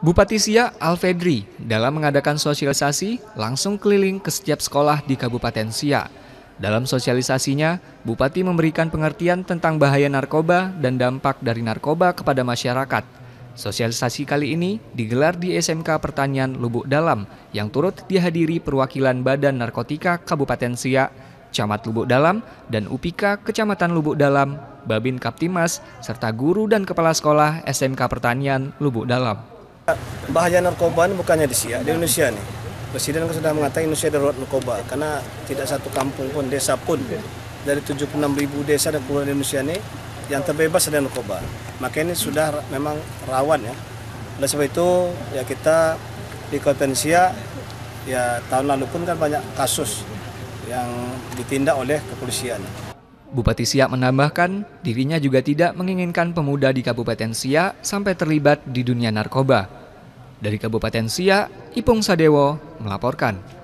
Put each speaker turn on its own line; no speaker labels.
Bupati Siak Alfedri dalam mengadakan sosialisasi langsung keliling ke setiap sekolah di Kabupaten Siak. Dalam sosialisasinya, Bupati memberikan pengertian tentang bahaya narkoba dan dampak dari narkoba kepada masyarakat. Sosialisasi kali ini digelar di SMK Pertanian Lubuk Dalam yang turut dihadiri perwakilan Badan Narkotika Kabupaten Siak, Camat Lubuk Dalam, dan UPIKA Kecamatan Lubuk Dalam, Babin Kaptimas, serta guru dan kepala sekolah SMK Pertanian Lubuk Dalam.
Bahaya narkoba ini bukannya di Siak, di Indonesia nih. Presiden kan sudah mengatakan Indonesia darurat narkoba karena tidak satu kampung pun, desa pun dari 76 ribu desa dan pulau di Indonesia ini yang terbebas dari narkoba. Maka ini sudah memang rawan ya. Oleh sebab itu ya kita di Kabupaten Siak ya tahun lalu pun kan banyak kasus yang ditindak oleh kepolisian.
Bupati Siak menambahkan, dirinya juga tidak menginginkan pemuda di Kabupaten Siak sampai terlibat di dunia narkoba. Dari Kabupaten Siak, Ipung Sadewo melaporkan.